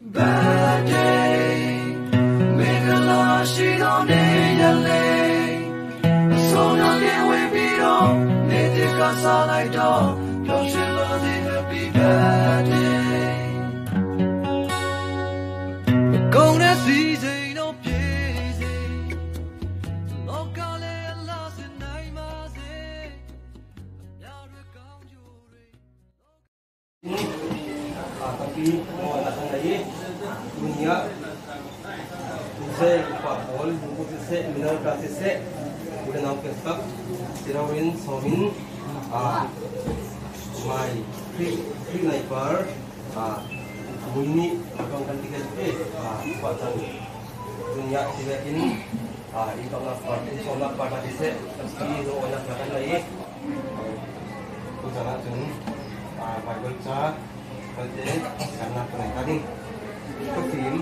Birthday, make a lot don't a. So now get with me, don't need all I don't. Don't you love the happy birthday? से mineral classes से उनके नाम Somin, सब my free free neighbor Muni melakukan tiga jenis kuatan dunia tiga ini internal party solar pada di set tapi itu banyak bahkan lagi kujana jun Bible cha kerja karena kenaikan ini itu film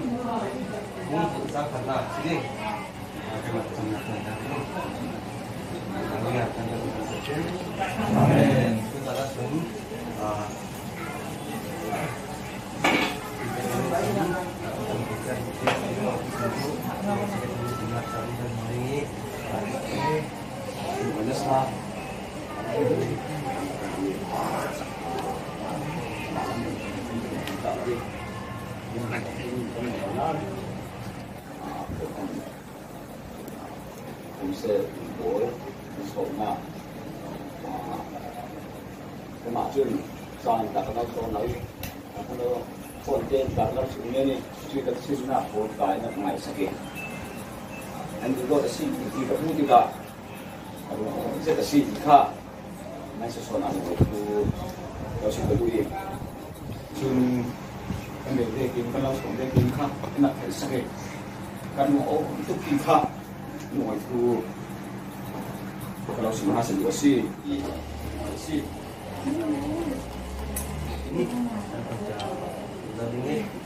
mungkin karena sini akan datang kami akan tetap berdoa. Amin. Kita Amin. เนี่ยชีวิตชีวิตหน้าโหดกายนักไม่สักเองอันนี้ก็จะสิ่งที่กับผู้ที่ก็จะจะสิ่งที่ข้าไม่สะสมอะไรกูเราสิ่งตัวเองจึงอันเดียได้กินก็เราสองได้กินข้าหนักไม่สักเองการมองทุกทีข้าหน่วยกูเราสิ่งหาสิ่งวกสิ่งสิ่ง Thank you.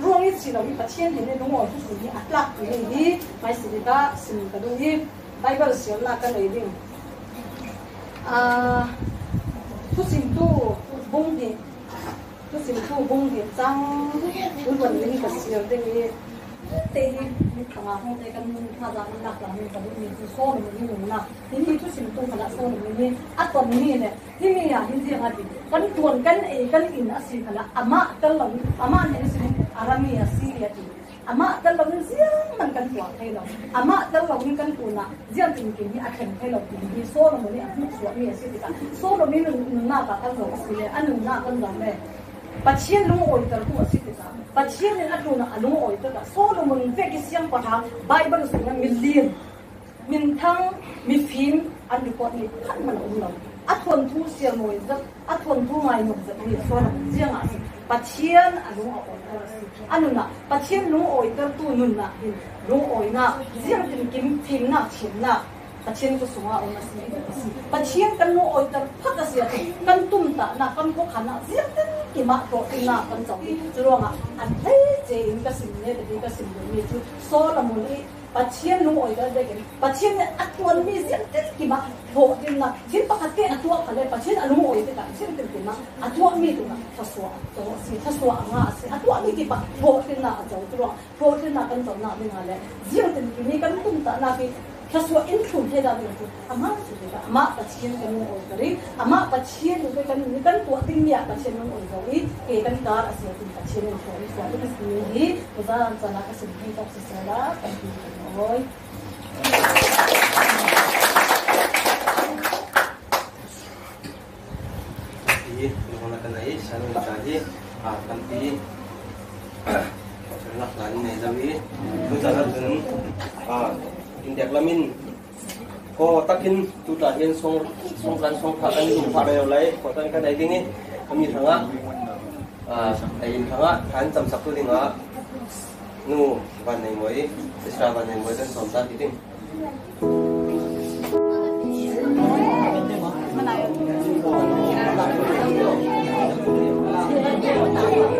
ruang itu sih lo mi pathian hen ne lu atlak ni hi mai sini, da sim bible si la bung di, thu sim bung di, chang un ini ni ka si lo kan mun tha ja mun ini, la mi ka so ni ni na ni ni thu sim tu so ya ini ji kan tuan kan e kan in ama kan ama ne si Aramia, Syria ti. Ama dal lo ziang man kan kwa kai lo. Ama dal lo ni kan kuna ziang tin kin ni akhen kai lo tin ni so lo ni aku suwa ni asi ta. So lo ni nu na ka kan lo asi le anu na kan lo le. Patien lu oi tar ku asi ta. Patien ni atu na alu oi tar ta. So lo mun ve ki siang pa ha Bible su na million. Min thang mi phim an ni pot ni khat man lo. A thon thu siang moi zat a thon thu ngai nok zat ni so lo ziang asi. Patien alu oi anu na pachim lu oi tar tu nun na lu oi na zir tin kim tim na chim na. Pachim tu suwa on na sin pachim kan lu oi tar phat asia kan tum ta na kan ko khana zir tin ki ma to na kan chau ti chu ro ma an thai je in ka sin ne de ka sin ne chu. So la mo ni pathian lu oi da de gen pathian ne atwan mi jiang tin ki ma tho din na chin pa khat ke atwa khale pathian alu oi te ta chin tin tin na atwa mi tu na tha to si tha so nga si atwa mi ki pa tho din na a chong chu ro tho tin na kan chong na ni nga le jiang tin ki ni kan tum ta na ki kasuwa intro he da ne amma su da amma ta cikin kan mun ordari amma ta cikin da kan ni ke kan tar asiya din ta cikin ko ni ko ta cikin ni ko za an tsana ka sabbi ta su oi Iya, mana kena ini, saya nak tanya, akan ini, nak tanya ni, tapi, indek lamin ko takin tu takin song song kan song takan itu pada yang lain ko takin kan ini kami tengah ah ai tengah kan jam satu tengah nu van nei moi isra van nei moi dan som ta ti ding ကုန်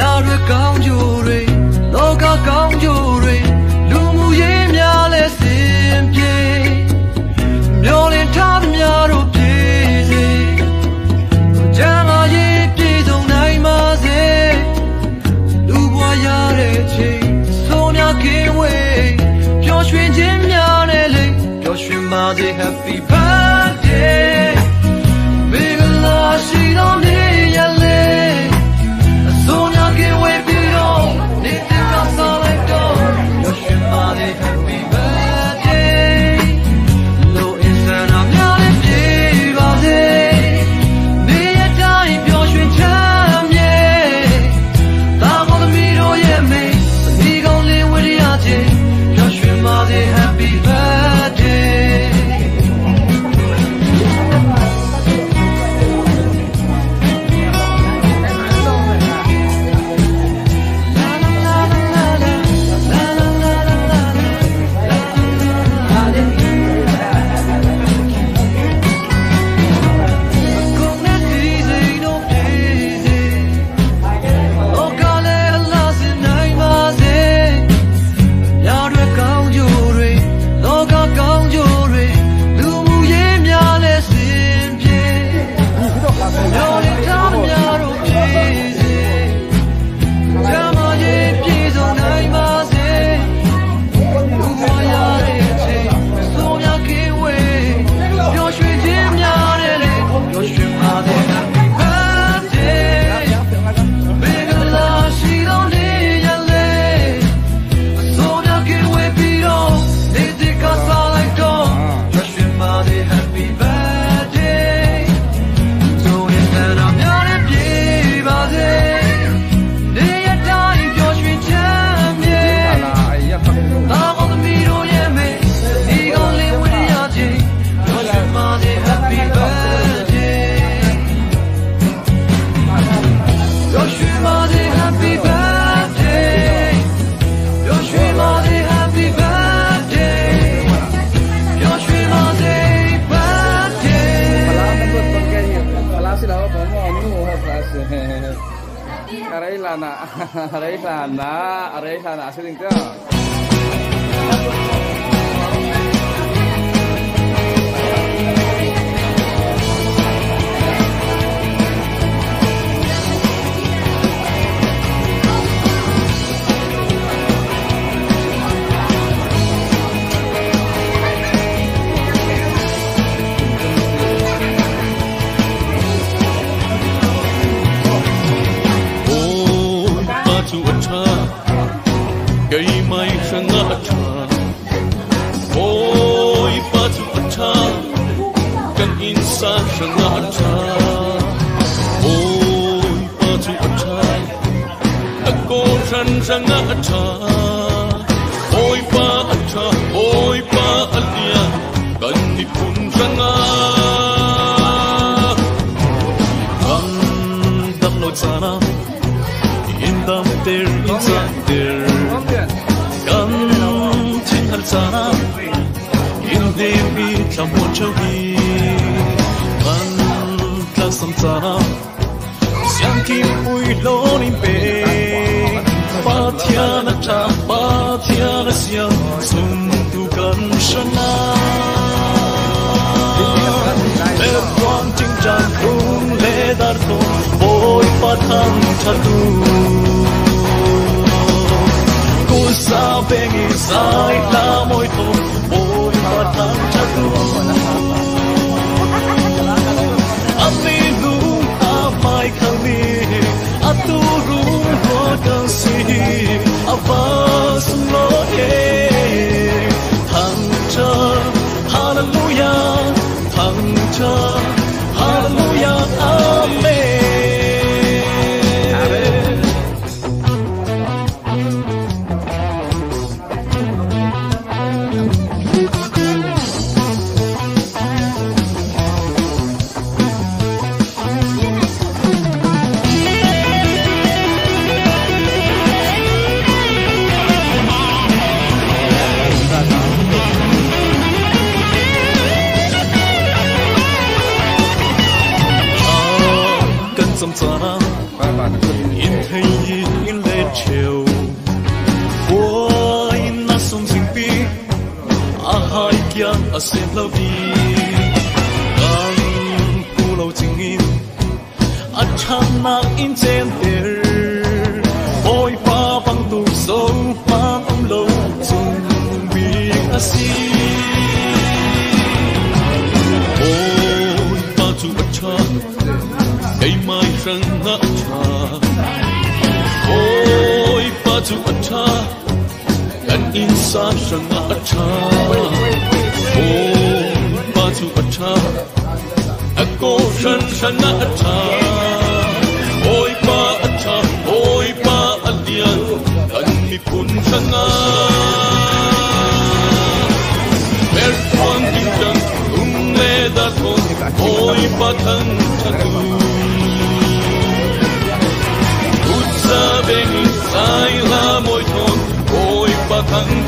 င်ပါစေအများတွေကောင်းကြိုတွေလောကကောင်းကြိုတွေလူမှုရေးများလဲစင်ပြေမျောလင်းထားသမျှတို့ပြေးစေကြမ်းမာရေးပြေဆုံးနိုင်ပါစေလူဘဝရတဲ့ချိန်ဆုံးများကင်းဝေးပျော်ရွှင်ခြင်းများနဲ့လေပျော်ရွှင်ပါစေ Happy birthday ran rang a cha, ôi pa a tha oi pa a lia kan ni pun rang a kan dam lo sana in dam ter in sa ter kan tin al sana in de bi tham mo chawi kan tla sam sana siang ki pui lo ni pe pathian tha pathian sia sum tu kan shana le bon ting cha khung le dar to boy pathan tha tu ku sa beng sai la moi to boy pathan tha Abbas 너의 당첨 할렐루야. 당첨 開疆啊，same love me，古老情念啊，唱那 in 真的，愛把幫到手，把幫路盡別啊是。愛把住不唱，給埋上那唱，愛把住不唱。in such an Oh, but to a time, a caution shall not a time. Oi, pa a time, oi, pa a deal, and me pun shall not. Where one kingdom, um, let us go, oi, pa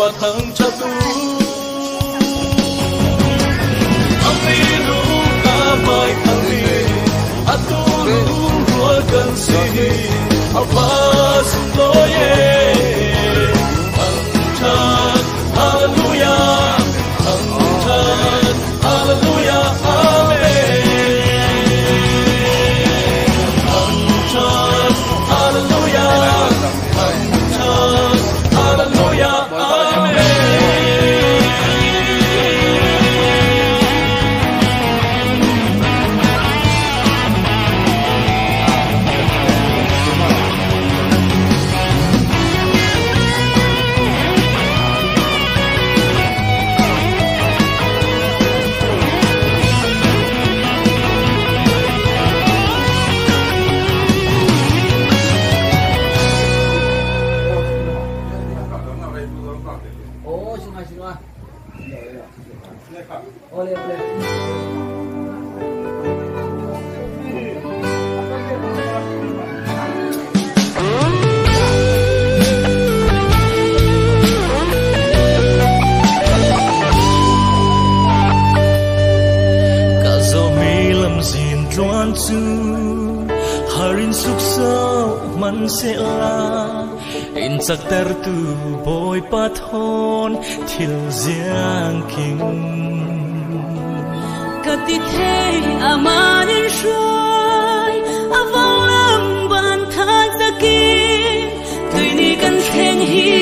पथं चतु अमीरु कामाय खली अतुरु रोगन सिहि अबास लोय boleh boleh cả zo harin suksa man se la in sak ter tu boy pathon thil ziang king Kati thei amanin shuai avong lam ban thak zakin tui ni kan theng hi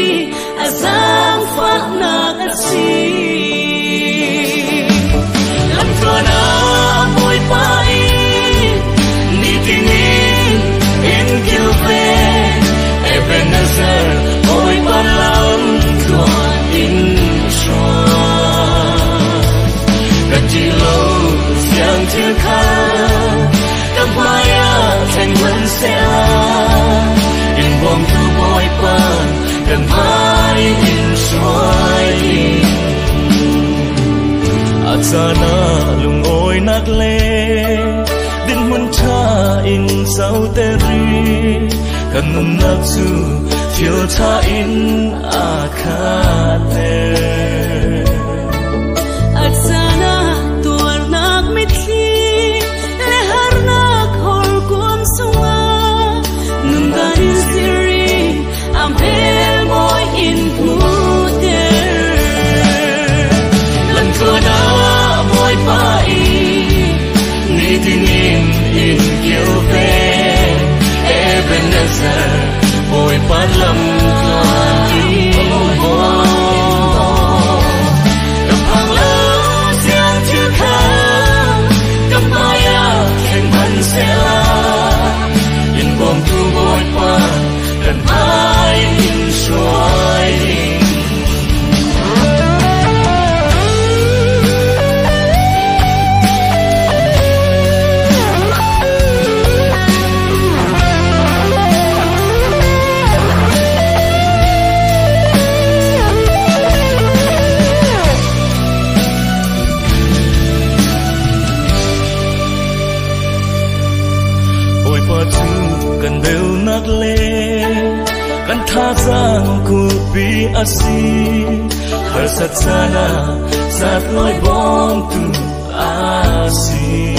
azang fa na asi thiên khá Cầm mai à thành vẫn sẽ yên In bom thu bôi pan Cầm mai in xoay À cha na lung ôi nát lê đến muốn cha in sao tê ri Cần nung nát chu Thiếu tha in à khá asi har sat sana sat loi bom tu asi